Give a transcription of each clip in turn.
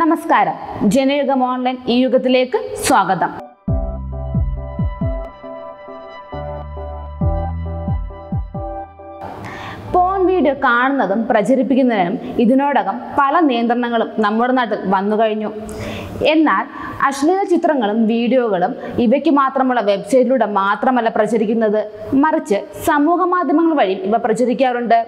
നമസ്കാരം. ജനയുഗം ഓൺലൈൻ ഈ യുഗത്തിലേക്ക് സ്വാഗതം. പോൺ വീഡിയോ കാണുന്നതും പ്രചരിപ്പിക്കുന്നതിനും ഇതിനോടകം പല നിയന്ത്രണങ്ങളും നമ്മുടെ നാട്ടിൽ വന്നു കഴിഞ്ഞു. എന്നാൽ അശ്ലീല ചിത്രങ്ങളും വീഡിയോകളും ഇവയ്ക്ക് മാത്രമുള്ള വെബ്സൈറ്റിലൂടെ മാത്രമല്ല പ്രചരിക്കുന്നത്. മറിച്ച് സമൂഹ മാധ്യമങ്ങൾ വഴിയും ഇവ പ്രചരിക്കാറുണ്ട്.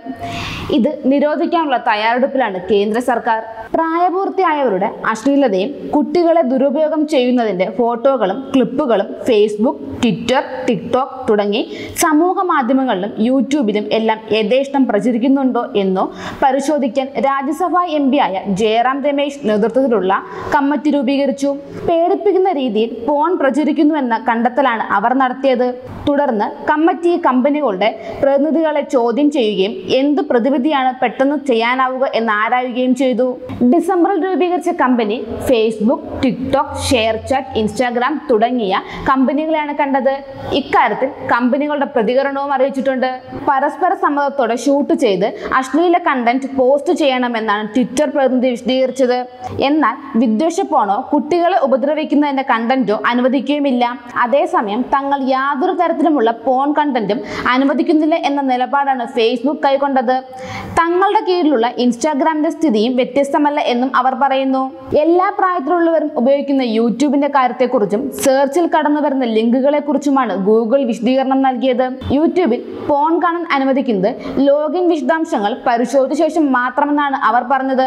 ഇത് നിരോധിക്കാനുള്ള തയ്യാറെടുപ്പിലാണ് കേന്ദ്ര സർക്കാർ. പ്രായപൂർത്തിയായവരുടെ അശ്ലീലതയും കുട്ടികളെ ദുരുപയോഗം ചെയ്യുന്നതിന്റെ ഫോട്ടോകളും ക്ലിപ്പുകളും ഫേസ്ബുക്ക് ട്വിറ്റർ ടിക്ടോക്ക് തുടങ്ങി സമൂഹ മാധ്യമങ്ങളിലും യൂട്യൂബിലും എല്ലാം യഥേഷ്ടം പ്രചരിക്കുന്നുണ്ടോ എന്നോ പരിശോധിക്കാൻ രാജ്യസഭാ എം ആയ ജയറാം രമേശ് നേതൃത്വത്തിലുള്ള കമ്മിറ്റി രൂപീകരിച്ചു. പേടിപ്പിക്കുന്ന രീതിയിൽ ഫോൺ പ്രചരിക്കുന്നുവെന്ന കണ്ടെത്തലാണ് അവർ നടത്തിയത്. തുടർന്ന് കമ്മിറ്റി കമ്പനികളുടെ പ്രതിനിധികളെ ചോദ്യം ചെയ്യുകയും എന്ത് പ്രതിവിധിയാണ് പെട്ടെന്ന് ചെയ്യാനാവുക എന്ന് ആരായുകയും ചെയ്തു. ഡിസംബറിൽ രൂപീകരിച്ച company Facebook TikTok ShareChat Instagram തുടങ്ങിയ കമ്പനികളെയാണ് കണ്ടത്. ഇക്കാര്യത്തിൽ കമ്പനികളുടെ പ്രതികരണവും അറിയിച്ചിട്ടുണ്ട്. പരസ്പര സമ്മതത്തോടെ ഷൂട്ട് ചെയ്ത് അശ്ലീല കണ്ടന്റ് പോസ്റ്റ് ചെയ്യണമെന്നാണ് ട്വിറ്റർ പ്രതിനിധി വിശദീകരിച്ചത്. എന്നാൽ വിദ്വേഷ പോണോ കുട്ടികളെ ഉപദ്രവിക്കുന്നതിന്റെ കണ്ടന്റോ അനുവദിക്കുകയുമില്ല. അതേസമയം തങ്ങൾ യാതൊരു തരത്തിലുമുള്ള പോൺ കണ്ടന്റും അനുവദിക്കുന്നില്ല എന്ന നിലപാടാണ് ഫേസ്ബുക്ക് കൈക്കൊണ്ടത്. തങ്ങളുടെ കീഴിലുള്ള ഇൻസ്റ്റാഗ്രാമിന്റെ സ്ഥിതിയും വ്യത്യസ്തമല്ല എന്നും അവർ പറയുന്നു. എല്ലാ പ്രായത്തിലുള്ളവരും ഉപയോഗിക്കുന്ന യൂട്യൂബിന്റെ കാര്യത്തെക്കുറിച്ചും സെർച്ചിൽ കടന്നു വരുന്ന ലിങ്കുകളെ കുറിച്ചുമാണ് ഗൂഗിൾ വിശദീകരണം നൽകിയത്. യൂട്യൂബിൽ പോൺ കാണാൻ അനുവദിക്കുന്നത് ലോഗിൻ വിശദാംശങ്ങൾ പരിശോധിച്ച ശേഷം മാത്രമെന്നാണ് അവർ പറഞ്ഞത്.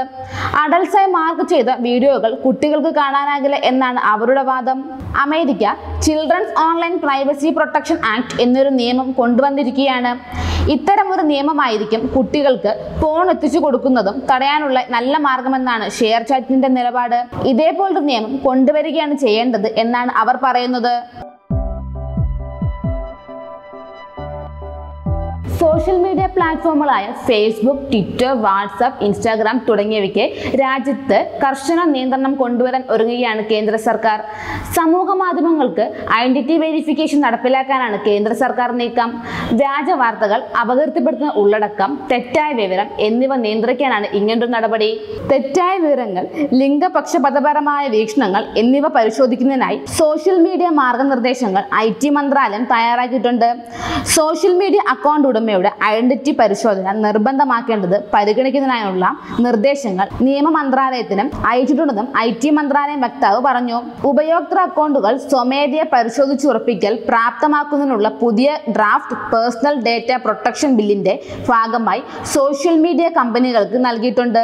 അഡൽസായി മാർക്ക് ചെയ്ത വീഡിയോകൾ കുട്ടികൾക്ക് കാണാനാകില്ല എന്നാണ് അവരുടെ വാദം. America children's online privacy protection act എന്നൊരു നിയമം കൊണ്ടുവന്നിരിക്കുകയാണ്. ഇത്തരമൊരു നിയമമായിരിക്കും കുട്ടികൾക്ക് ഫോൺ എത്തിച്ചു കൊടുക്കുന്നതും തടയാനുള്ള നല്ല മാർഗമെന്നാണ് ഷെയർ ചാറ്റിന്റെ നിലപാട്. ഇതേപോലൊരു നിയമം കൊണ്ടുവരികയാണ് ചെയ്യേണ്ടത് എന്നാണ് അവർ പറയുന്നത്. സോഷ്യൽ മീഡിയ പ്ലാറ്റ്ഫോമുകളായ ഫേസ്ബുക്ക് ട്വിറ്റർ വാട്സാപ്പ് ഇൻസ്റ്റാഗ്രാം തുടങ്ങിയവയ്ക്ക് രാജ്യത്ത് കർശന നിയന്ത്രണം കൊണ്ടുവരാൻ ഒരുങ്ങുകയാണ് കേന്ദ്ര സർക്കാർ. സമൂഹ മാധ്യമങ്ങൾക്ക് ഐഡന്റിറ്റി വെരിഫിക്കേഷൻ നടപ്പിലാക്കാനാണ് കേന്ദ്ര സർക്കാർ നീക്കം. വ്യാജ വാർത്തകൾ അപകീർത്തിപ്പെടുത്തുന്ന ഉള്ളടക്കം തെറ്റായ വിവരം എന്നിവ നിയന്ത്രിക്കാനാണ് ഇങ്ങനൊരു നടപടി. തെറ്റായ വിവരങ്ങൾ ലിംഗപക്ഷപതപരമായ വീക്ഷണങ്ങൾ എന്നിവ പരിശോധിക്കുന്നതിനായി സോഷ്യൽ മീഡിയ മാർഗനിർദ്ദേശങ്ങൾ ഐ ടി മന്ത്രാലയം തയ്യാറാക്കിയിട്ടുണ്ട്. സോഷ്യൽ മീഡിയ അക്കൗണ്ട് ഉടമയുടെ ഐഡന്റിറ്റി പരിശോധന നിർബന്ധമാക്കേണ്ടത് പരിഗണിക്കുന്നതിനായുള്ള നിർദ്ദേശങ്ങൾ നിയമ മന്ത്രാലയത്തിനും അയച്ചിട്ടുണ്ടെന്നും ഐ ടി മന്ത്രാലയം വക്താവ് പറഞ്ഞു. ഉപയോക്തൃ അക്കൗണ്ടുകൾ സ്വമേധയ പരിശോധിച്ചുറപ്പിക്കൽ പ്രാപ്തമാക്കുന്നതിനുള്ള പുതിയ ഡ്രാഫ്റ്റ് പേഴ്സണൽ ഡേറ്റ പ്രൊട്ടക്ഷൻ ബില്ലിന്റെ ഭാഗമായി സോഷ്യൽ മീഡിയ കമ്പനികൾക്ക് നൽകിയിട്ടുണ്ട്.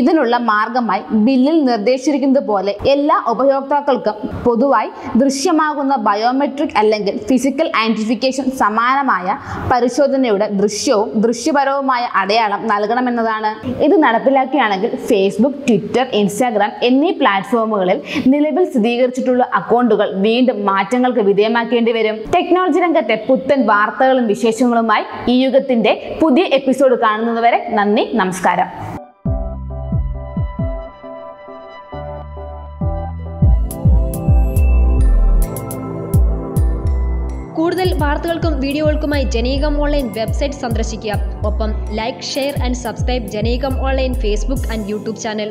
ഇതിനുള്ള മാർഗമായി ബില്ലിൽ നിർദ്ദേശിച്ചിരിക്കുന്നത് പോലെ എല്ലാ ഉപയോക്താക്കൾക്കും പൊതുവായി ദൃശ്യമാകുന്ന ബയോമെട്രിക് അല്ലെങ്കിൽ ഫിസിക്കൽ ഐഡന്റിഫിക്കേഷൻ സമാനമായ പരിശോധനയുടെ ദൃശ്യവും ദൃശ്യപരവുമായ അടയാളം നൽകണമെന്നതാണ്. ഇത് നടപ്പിലാക്കുകയാണെങ്കിൽ ഫേസ്ബുക്ക് ട്വിറ്റർ ഇൻസ്റ്റാഗ്രാം എന്നീ പ്ലാറ്റ്ഫോമുകളിൽ നിലവിൽ സ്ഥിരീകരിച്ചിട്ടുള്ള അക്കൗണ്ടുകൾ വീണ്ടും മാറ്റങ്ങൾക്ക് വിധേയമാക്കേണ്ടി വരും. ടെക്നോളജി രംഗത്തെ പുത്തൻ വാർത്തകളും വിശേഷങ്ങളുമായി ഈ യുഗത്തിന്റെ പുതിയ എപ്പിസോഡ് കാണുന്നതുവരെ നന്ദി നമസ്കാരം. കൂടുതൽ വാർത്തകൾക്കും വീഡിയോകൾക്കുമായി ജനീകം ഓൺലൈൻ വെബ്സൈറ്റ് സന്ദർശിക്കുക. ഒപ്പം like share and subscribe ജനീകം online Facebook and YouTube channel.